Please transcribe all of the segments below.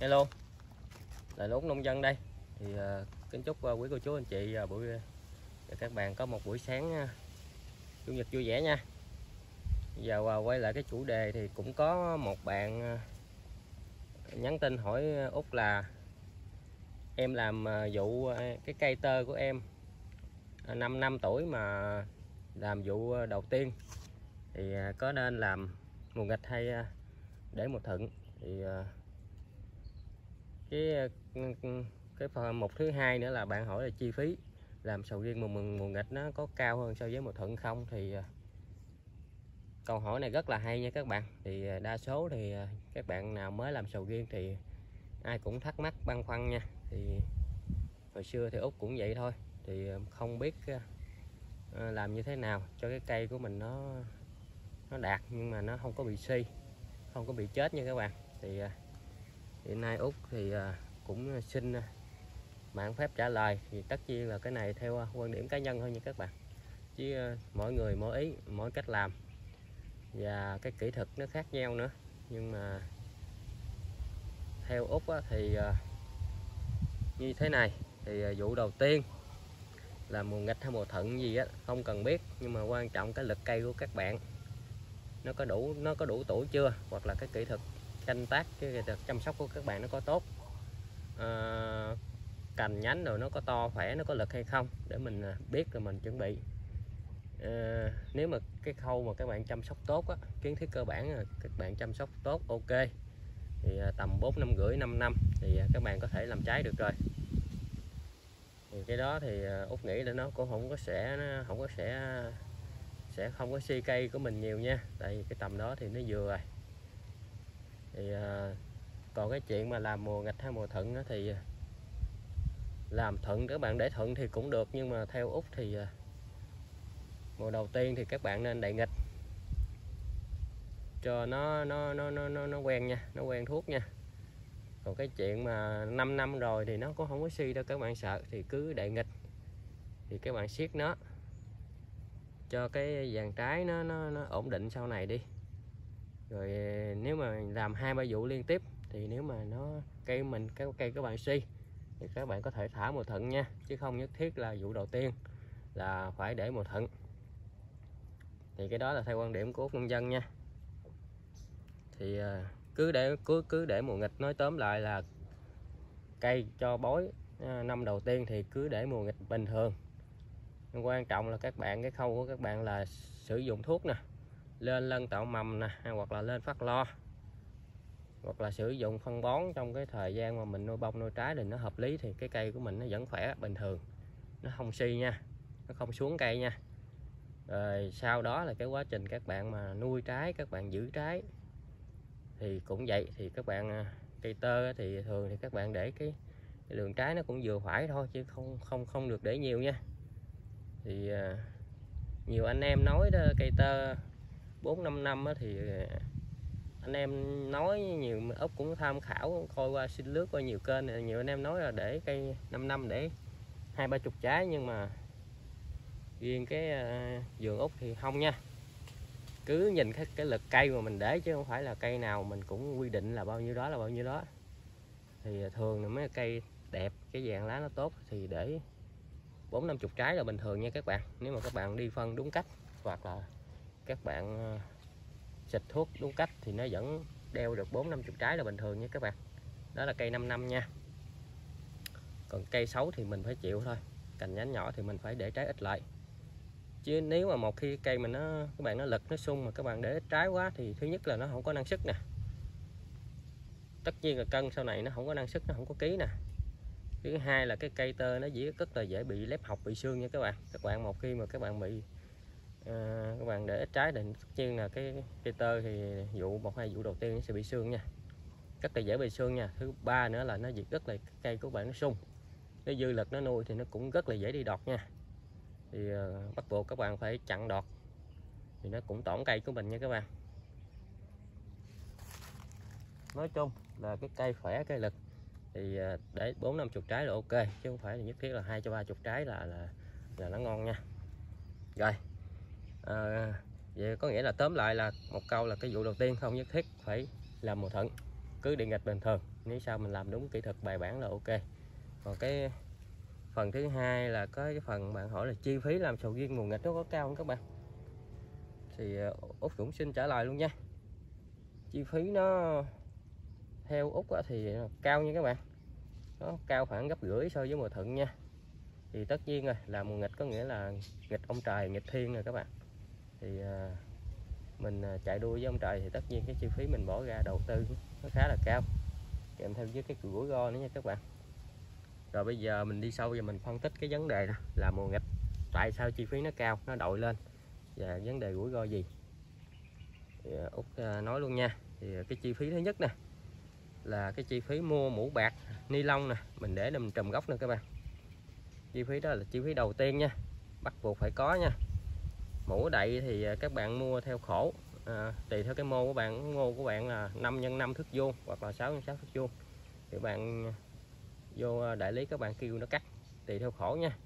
Hello. Là lốt nông dân đây. Thì uh, kính chúc uh, quý cô chú anh chị uh, buổi uh, các bạn có một buổi sáng uh, chủ nhật vui vẻ nha. Giờ uh, quay lại cái chủ đề thì cũng có một bạn uh, nhắn tin hỏi út là em làm uh, vụ uh, cái cây tơ của em uh, 5 năm tuổi mà làm vụ uh, đầu tiên. Thì uh, có nên làm mùa nghịch hay uh, để một thận thì uh, cái ừ, cái phần mục thứ hai nữa là bạn hỏi là chi phí. Làm sầu riêng mùa mùa nghịch nó có cao hơn so với mùa thuận không? Thì ờ, câu hỏi này rất là hay nha các bạn. Thì ờ, đa số thì ờ, các bạn nào mới làm sầu riêng thì ai cũng thắc mắc, băn khoăn nha. Thì hồi xưa thì út cũng vậy thôi. Thì không biết làm như thế nào cho cái cây của mình nó nó đạt nhưng mà nó không có bị suy không có bị chết nha các bạn. Thì hiện nay út thì à, cũng xin à, mạng phép trả lời. Thì tất nhiên là cái này theo à, quan điểm cá nhân thôi nha các bạn. Chứ mỗi người mỗi ý, mỗi cách làm. Và cái kỹ thuật nó khác nhau nữa. Nhưng mà theo út thì như thế này. Thì vụ đầu tiên là mùa nghịch hay mùa thuận gì á, không cần biết. Nhưng mà quan trọng cái lực cây của các bạn, nó có đủ, nó có đủ tuổi chưa? Hoặc là cái kỹ thuật canh tác cái chăm sóc của các bạn nó có tốt. À, cành nhánh rồi nó có to khỏe nó có lực hay không để mình à, biết rồi mình chuẩn bị. À, nếu mà cái khâu mà các bạn chăm sóc tốt á, kiến thức cơ bản là các bạn chăm sóc tốt ok. Thì à, tầm 4 năm rưỡi 5 năm thì à, các bạn có thể làm trái được rồi. Thì cái đó thì út nghĩ là nó cũng không có sẽ nó không có sẽ sẽ không có si cây của mình nhiều nha. Tại vì cái tầm đó thì nó vừa rồi thì à, còn cái chuyện mà làm mùa nghịch hay mùa thuận thì à, làm thuận các bạn để thuận thì cũng được nhưng mà theo út thì à, mùa đầu tiên thì các bạn nên đậy nghịch. Cho nó nó nó nó nó, nó quen nha nó quen thuốc nha. Còn cái chuyện mà 5 năm rồi thì nó cũng không có suy đâu các bạn sợ thì cứ đậy nghịch. Thì các bạn siết nó cho cái dàn trái nó, nó nó ổn định sau này đi rồi ờ, nếu mà làm hai ba vụ liên tiếp, thì nếu mà nó cây mình, cái cây các bạn si, thì các bạn có thể thả mùa thuận nha, chứ không nhất thiết là vụ đầu tiên là phải để mùa thuận. Thì cái đó là theo quan điểm của nông dân nha. Thì ờ, cứ để, cứ cứ để mùa nghịch, nói tóm lại là cây cho bói ờ, năm đầu tiên thì cứ để mùa nghịch bình thường. Quan trọng là các bạn, cái khâu của các bạn là sử dụng thuốc nè lên lân tạo mầm nè hoặc là lên phát lo hoặc là sử dụng phân bón trong cái thời gian mà mình nuôi bông nuôi trái thì nó hợp lý thì cái cây của mình nó vẫn khỏe bình thường nó không suy nha nó không xuống cây nha. Rồi sau đó là cái quá trình các bạn mà nuôi trái các bạn giữ trái thì cũng vậy thì các bạn à, cây tơ thì thường thì các bạn để cái, cái lượng trái nó cũng vừa phải thôi chứ không không không được để nhiều nha. Thì à, nhiều anh em nói đó cây tơ 4 5 năm thì anh em nói nhiều ốc cũng tham khảo coi qua xin lướt qua nhiều kênh nhiều anh em nói là để cây 5 năm để hai ba chục trái nhưng mà riêng cái ờ, vườn ốc thì không nha. Cứ nhìn cái, cái lực cây mà mình để chứ không phải là cây nào mình cũng quy định là bao nhiêu đó là bao nhiêu đó. Thì ờ, thường là mấy cây đẹp cái dạng lá nó tốt thì để bốn năm chục trái là bình thường nha các bạn. Nếu mà các bạn đi phân đúng cách hoặc là các bạn ờ, xịt thuốc đúng cách thì nó vẫn đeo được bốn năm chục trái là bình thường nha các bạn. Đó là cây 5 năm nha. Còn cây xấu thì mình phải chịu thôi, cành nhánh nhỏ thì mình phải để trái ít lại. Chứ nếu mà một khi cây mà nó, các bạn, nó lực nó sung mà các bạn để ít trái quá thì thứ nhất là nó không có năng sức nè. Tất nhiên là cân sau này nó không có năng sức, nó không có ký nè. Thứ hai là cái cây tơ nó dễ rất là dễ bị lép học bị xương nha các bạn. Các bạn một khi mà các bạn bị à, các bạn để ít trái định, tất nhiên là cái cây tơ thì vụ một hai vụ đầu tiên nó sẽ bị xương nha. Rất là dễ bị xương nha. Thứ ba nữa là nó diệt rất là cây của bạn nó sung. Nó dư lực nó nuôi thì nó cũng rất là dễ đi đọt nha. Thì à, bắt buộc các bạn phải chặn đọt. Thì nó cũng tổn cây của mình nha các bạn. Nói chung là cái cây khỏe cây lực thì ờ, để bốn năm chục trái là ok chứ không phải là nhất thiết là hai cho ba chục trái là là là nó ngon nha. Rồi à, vậy có nghĩa là tóm lại là một câu là cái vụ đầu tiên không nhất thiết phải làm mùa thuận cứ điện nghịch bình thường. Nếu sao mình làm đúng kỹ thuật bài bản là ok. Còn cái phần thứ hai là có cái phần bạn hỏi là chi phí làm sầu riêng mùa nghịch nó có cao không các bạn? Thì ờ, út cũng xin trả lời luôn nha. Chi phí nó theo út thì cao nha các bạn. Nó cao khoảng gấp rưỡi so với mùa thuận nha. Thì tất nhiên rồi là mùa nghịch có nghĩa là nghịch ông trời nghịch thiên rồi các bạn thì à, mình à, chạy đua với ông trời thì tất nhiên cái chi phí mình bỏ ra đầu tư nó khá là cao, kèm theo với cái rủi ro nữa nha các bạn. Rồi bây giờ mình đi sâu và mình phân tích cái vấn đề đó là mùa nghịch, tại sao chi phí nó cao, nó đội lên và vấn đề rủi ro gì. Thì à, út nói luôn nha, thì cái chi phí thứ nhất nè, là cái chi phí mua mũ bạc, ni lông nè, mình để mình trùm gốc nè các bạn. Chi phí đó là chi phí đầu tiên nha, bắt buộc phải có nha mũ đậy thì à, các bạn mua theo khổ. À, tùy theo cái mô của bạn. Ngô của bạn là 5 x 5 thước vuông hoặc là 6 x 6 thước vuông. Thì bạn à, vô à, đại lý các bạn kêu nó cắt. Tùy theo khổ nha.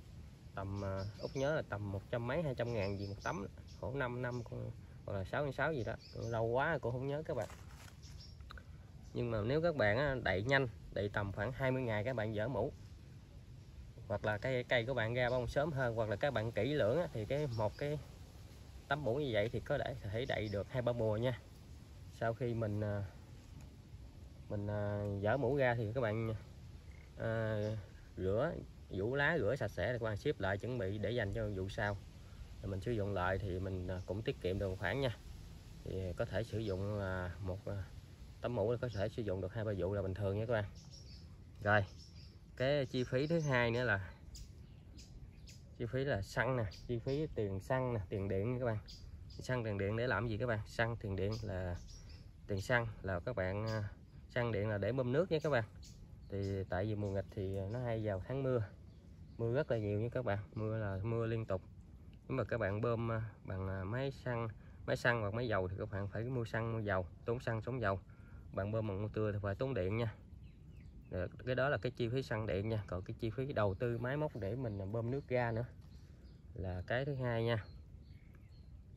Tầm út nhớ là tầm một trăm mấy hai trăm ngàn gì một tấm khổ 5 năm hoặc là 6 x 6 gì đó. Lâu quá cũng không nhớ các bạn. Nhưng mà nếu các bạn đậy nhanh đậy tầm khoảng 20 ngày các bạn dỡ mũ. Hoặc là cây cây của bạn ra bông sớm hơn hoặc là các bạn kỹ lưỡng thì cái một cái tấm mũ như vậy thì có thể đậy được hai ba mùa nha. Sau khi mình à, mình à, dỡ mũ ra thì các bạn à, rửa vũ lá rửa sạch sẽ để các bạn xếp lại chuẩn bị để dành cho vụ sau. Rồi mình sử dụng lại thì mình à, cũng tiết kiệm được một khoản nha. Thì có thể sử dụng một tấm mũ có thể sử dụng được hai ba vụ là bình thường nha các bạn. Rồi cái chi phí thứ hai nữa là chi phí là xăng nè, chi phí tiền xăng nè, tiền điện nha các bạn. Xăng, tiền điện để làm gì các bạn? Xăng, tiền điện là, tiền xăng là các bạn à, xăng điện là để bơm nước nha các bạn. Thì tại vì mùa nghịch thì nó hay vào tháng mưa mưa rất là nhiều nha các bạn, mưa là mưa liên tục. Nếu mà các bạn bơm à, bằng à, máy xăng máy xăng hoặc máy dầu thì các bạn phải mua xăng mua dầu, tốn xăng tốn dầu. Bạn bơm bằng mua tươi thì phải tốn điện nha cái đó là cái chi phí xăng điện nha. Còn cái chi phí đầu tư máy móc để mình bơm nước ra nữa là cái thứ hai nha.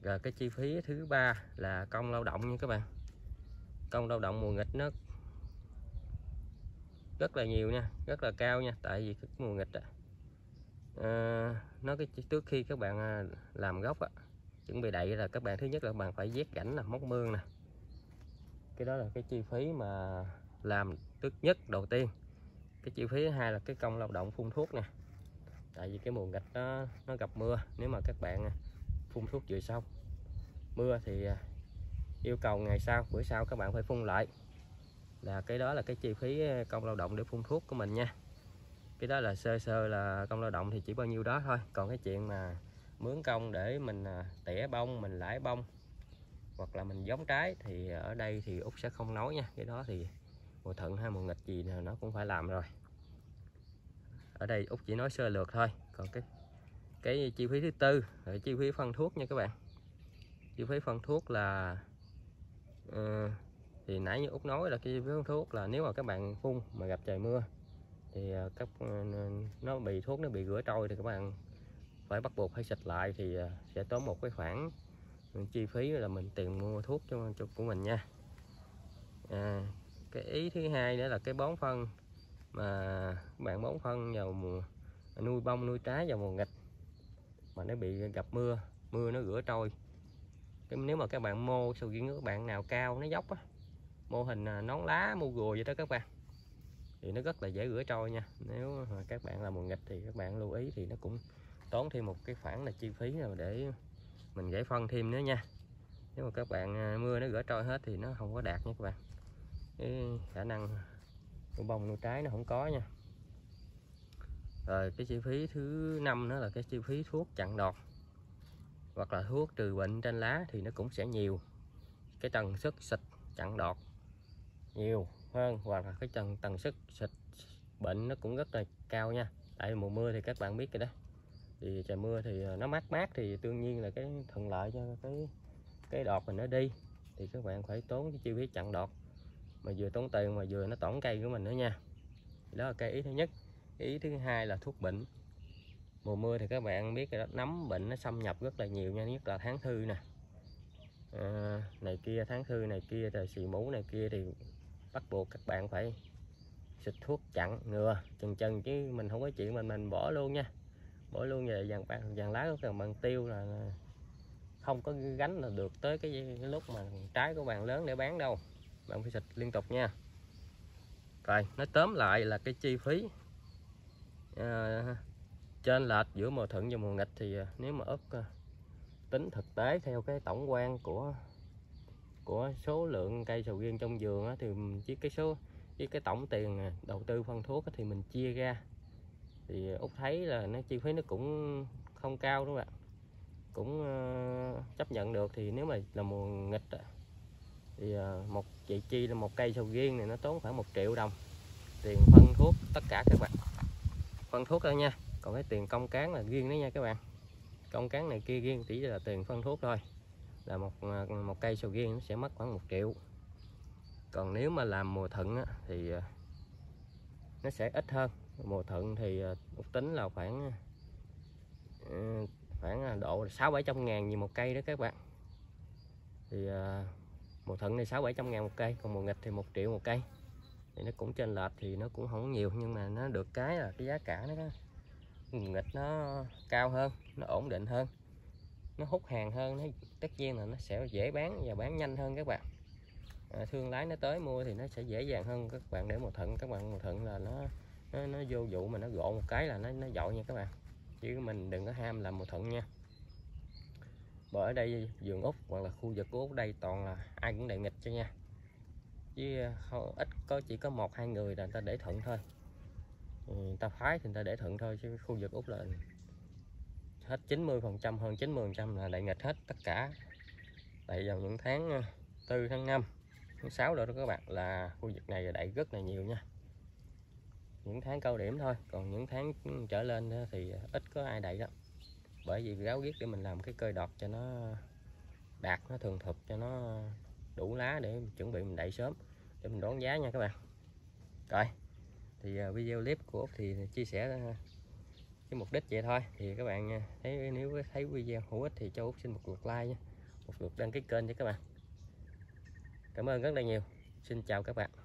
Rồi cái chi phí thứ ba là công lao động nha các bạn. Công lao động mùa nghịch nó rất là nhiều nha rất là cao nha tại vì cái mùa nghịch à, nó cái trước khi các bạn à, làm gốc á chuẩn bị đậy là các bạn thứ nhất là các bạn phải vét rãnh là móc mương nè. Cái đó là cái chi phí mà làm tức nhất đầu tiên. Cái chi phí thứ hai là cái công lao động phun thuốc nè. Tại vì cái mùa gạch nó nó gặp mưa, nếu mà các bạn à, phun thuốc vừa xong. Mưa thì à, yêu cầu ngày sau, bữa sau các bạn phải phun lại. Là cái đó là cái chi phí à, công lao động để phun thuốc của mình nha. Cái đó là sơ sơ là công lao động thì chỉ bao nhiêu đó thôi. Còn cái chuyện mà mướn công để mình tỉa bông, mình lãi bông, hoặc là mình giống trái thì ở đây thì út sẽ không nói nha. Cái đó thì mùa thuận hay mùa nghịch gì nào nó cũng phải làm rồi. Ở đây út chỉ nói sơ lược thôi còn cái cái chi phí thứ tư là chi phí phân thuốc nha các bạn. Chi phí phân thuốc là uh, thì nãy như út nói là cái phân thuốc là nếu mà các bạn phun mà gặp trời mưa thì ờ, các ờ, nó bị thuốc nó bị rửa trôi thì các bạn phải bắt buộc phải xịt lại thì sẽ tốn một cái khoản chi phí là mình tiền mua thuốc cho, cho của mình nha. À, cái ý thứ hai nữa là cái bón phân mà bạn bón phân vào mùa nuôi bông, nuôi trái vào mùa nghịch, mà nó bị gặp mưa mưa nó rửa trôi. Cái nếu mà các bạn mô sầu riêng các bạn nào cao, nó dốc á, mô hình à, nón lá, mô gùi vậy đó các bạn, thì nó rất là dễ rửa trôi nha. Nếu mà các bạn là mùa nghịch thì các bạn lưu ý thì nó cũng tốn thêm một cái khoản là chi phí nào để mình giải phân thêm nữa nha. Nếu mà các bạn à, mưa nó rửa trôi hết thì nó không có đạt nha các bạn cái khả năng nuôi bông nuôi trái nó không có nha. Rồi cái chi phí thứ năm nữa là cái chi phí thuốc chặn đọt. Hoặc là thuốc trừ bệnh trên lá thì nó cũng sẽ nhiều. Cái tần suất xịt chặn đọt nhiều hơn, hoặc là cái tần tần suất xịt bệnh nó cũng rất là cao nha. Tại mùa mưa thì các bạn biết rồi đó. Thì trời mưa thì ờ, nó mát mát thì đương nhiên là cái thuận lợi cho cái cái đọt mình nó đi. Thì các bạn phải tốn cái chi phí chặn đọt mà vừa tốn tiền mà vừa nó tổn cây của mình nữa nha. Đó là cái ý thứ nhất. Ý thứ hai là thuốc bệnh. Mùa mưa thì các bạn biết đó nấm bệnh nó xâm nhập rất là nhiều nha nhất là tháng thư nè. À, này kia tháng thư này kia rồi xì mũ này kia thì bắt buộc các bạn phải xịt thuốc chặn ngừa chừng chừng chứ mình không có chuyện mình mình bỏ luôn nha. Bỏ luôn về vàng dàn lá của bằng tiêu là không có gánh là được tới cái, cái lúc mà trái của bạn lớn để bán đâu bạn phải xịt liên tục nha. Rồi nói tóm lại là cái chi phí à, trên lệch giữa mùa thuận và mùa nghịch thì à, nếu mà ấp à, tính thực tế theo cái tổng quan của của số lượng cây sầu riêng trong vườn á, thì với cái số với cái tổng tiền à, đầu tư phân thuốc á, thì mình chia ra. Thì út thấy là nó chi phí nó cũng không cao đúng không ạ? Cũng uh, chấp nhận được thì nếu mà là mùa nghịch thì ờ, một chị chi là một cây sầu riêng này nó tốn khoảng một triệu đồng. Tiền phân thuốc tất cả các bạn. Phân thuốc thôi nha. Còn cái tiền công cán là riêng đấy nha các bạn. Công cán này kia riêng chỉ là tiền phân thuốc thôi. Là một ờ, một cây sầu riêng nó sẽ mất khoảng một triệu. Còn nếu mà làm mùa thuận á, thì ờ, nó sẽ ít hơn. Mùa thuận thì một tính là khoảng khoảng độ sáu bảy trăm ngàn như một cây đó các bạn. Thì mùa thuận thì sáu bảy trăm ngàn một cây còn mùa nghịch thì một triệu một cây. Thì nó cũng trên lệch thì nó cũng không nhiều nhưng mà nó được cái là cái giá cả nó nghịch nó cao hơn nó ổn định hơn nó hút hàng hơn nó tất nhiên là nó sẽ dễ bán và bán nhanh hơn các bạn. À, thương lái nó tới mua thì nó sẽ dễ dàng hơn các bạn để mùa thuận các bạn mùa thuận là nó nó, nó vô vụ mà nó gọn một cái là nó nó dội nha các bạn. Chứ mình đừng có ham làm mùa thuận nha bởi ở đây vườn út hoặc là khu vực của út đây toàn là ai cũng đại nghịch cho nha. Chứ ờ, không, ít có chỉ có một hai người là người ta để thuận thôi. Ừ, người ta phái thì người ta để thuận thôi chứ khu vực út là hết 90 phần trăm hơn 90 phần trăm là đại nghịch hết tất cả. Tại vào những tháng ờ, 4 tháng 5 tháng 6 rồi đó các bạn là khu vực này đại rất là nhiều nha. Những tháng cao điểm thôi còn những tháng trở lên thì ít có ai đậy đó bởi vì gáo riết để mình làm cái cơi đọt cho nó đạt, nó thường thực cho nó đủ lá để chuẩn bị mình đậy sớm. Để mình đón giá nha các bạn. Rồi, thì à, video clip của Úc thì chia sẻ à, cái mục đích vậy thôi. Thì các bạn à, thấy, nếu thấy video hữu ích thì cho Úc xin một lượt like nha. Một lượt đăng ký kênh cho các bạn. Cảm ơn rất là nhiều. Xin chào các bạn.